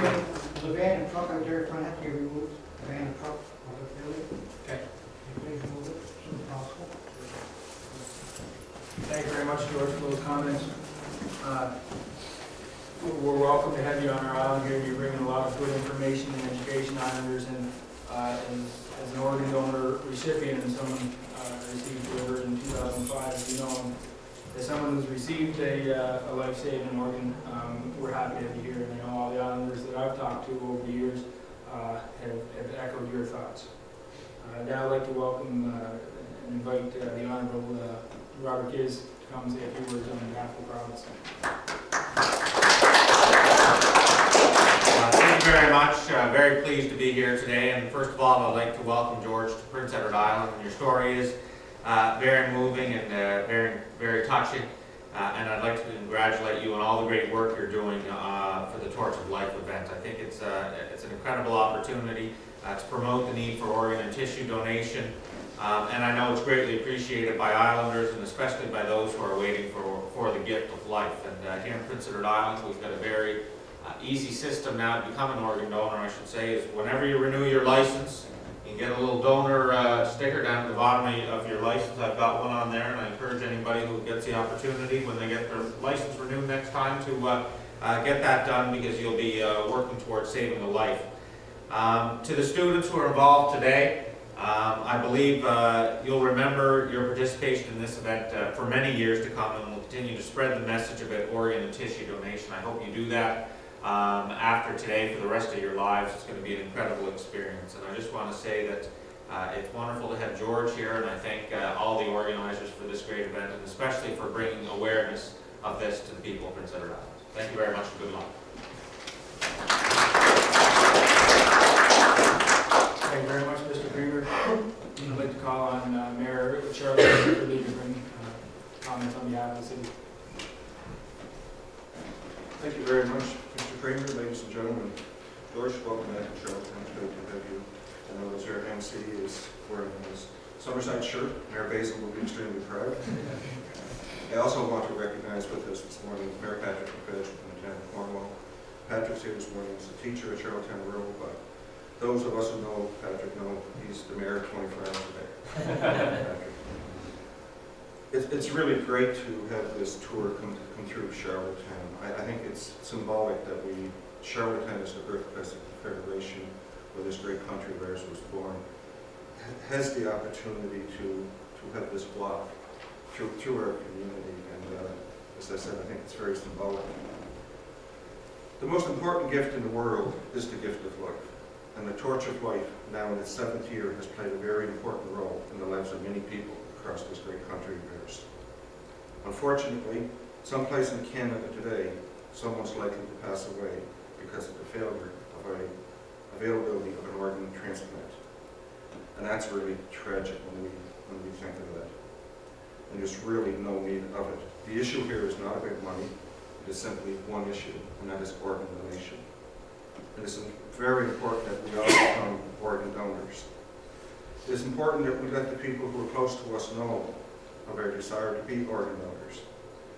The van and truck out there in front have to be removed, the van and truck, on the building. Okay. Please remove it as soon as possible. Thank you very much, George, for those comments. Uh, We're welcome to have you on our island here. You're bringing a lot of good information and education islanders and uh, as as an organ donor recipient and someone uh, received delivered in 2005, as you know, as someone who's received a uh, a life-saving organ, um, we're happy to have you here. And I know all the islanders that I've talked to over the years uh, have have echoed your thoughts. Uh, Now I'd like to welcome uh, and invite uh, the Honorable uh, Robert Ghiz to come say a few words on behalf of the province. Thank you very much. Very pleased to be here today. And first of all, I'd like to welcome George to Prince Edward Island. And your story is uh, very moving and uh, very, very touching. Uh, And I'd like to congratulate you on all the great work you're doing uh, for the Torch of Life event. I think it's, uh, it's an incredible opportunity to promote the need for organ and tissue donation. Um, And I know it's greatly appreciated by Islanders and especially by those who are waiting for, for the gift of life. And here in Prince Edward Island, we've got a very easy system now to become an organ donor, I should say, is whenever you renew your license, can get a little donor uh, sticker down at the bottom of your license. I've got one on there, and I encourage anybody who gets the opportunity when they get their license renewed next time to uh, uh, get that done because you'll be uh, working towards saving a life. Um, To the students who are involved today, um, I believe uh, you'll remember your participation in this event uh, for many years to come, and we'll continue to spread the message about organ and tissue donation. I hope you do that um, after today for the rest of your lives. It's going to be an incredible experience. And I just want to say that uh, it's wonderful to have George here, and I thank uh, all the organizers for this great event, and especially for bringing awareness of this to the people of Prince Edward Island. Thank you very much, and good luck. Thank you very much, Mr. Greenberg. I'd like to call on uh, Mayor Charlie Lee to bring uh, comments on behalf of the city. Thank you very much, Mr. Kramer, ladies and gentlemen. George, welcome back to Charlottetown. To you. I know that your MC is wearing his Summerside shirt. Mayor Basil will be extremely proud. I also want to recognize with us this morning Mayor Patrick McFedge from the town of Cornwall. Patrick's here this morning. He's a teacher at Charlottetown Rural, but those of us who know Patrick know he's the mayor 24 hours a day. It's, it's really great to have this tour come, come through Charlottetown. I, I think it's symbolic that we, Charlottetown is the birthplace of the Federation, where this great country of ours was born, ha- has the opportunity to, to have this block through, through our community. And uh, as I said, I think it's very symbolic. The most important gift in the world is the gift of life. And the Torch of Life, now in its seventh year, has played a very important role in the lives of many people across this great country of ours. Unfortunately, someplace in Canada today, someone's likely to pass away because of the failure of a availability of an organ transplant. And that's really tragic when we, when we think of that. And there's really no need of it. The issue here is not about money, it is simply one issue, and that is organ donation. And it's very important that we all become organ donors. It is important that we let the people who are close to us know of our desire to be organ donors,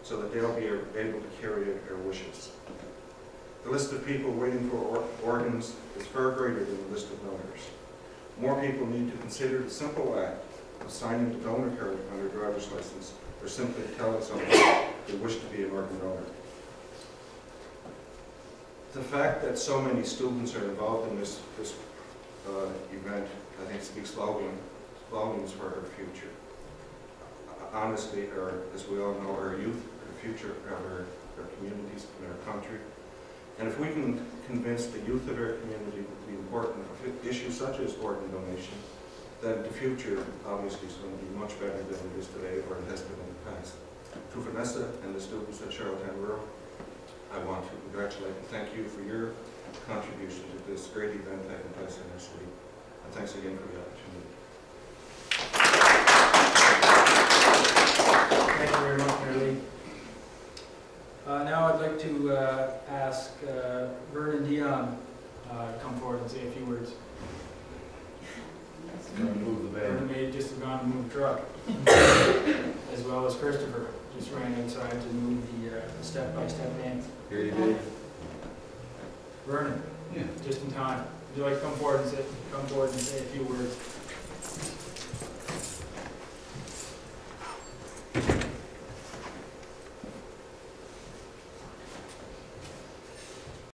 so that they'll be able to carry out their wishes. The list of people waiting for or- organs is far greater than the list of donors. More people need to consider the simple act of signing the donor card on their driver's license, or simply telling someone they wish to be an organ donor. The fact that so many students are involved in this, this uh, event, I think speaks volume, volumes for our future. Honestly, our, as we all know, our youth the future of our, our communities and our country. And if we can convince the youth of our community of the importance of issues such as organ donation, then the future obviously is going to be much better than it is today or it has been in the past. To Vanessa and the students at Charlottetown Rural, I want to congratulate and thank you for your contribution to this great event place in our city. And thanks again for the opportunity. Thank you very much, Mayor Lee. Uh, Now I'd like to uh, ask uh, Vernon Dion uh, come forward and say a few words. Move the Vernon may have just gone to move the truck, as well as Christopher, just ran inside to move the uh, step-by-step van. Here you go. Vernon, Yeah. just in time. You like come forward and say, come forward and say a few words?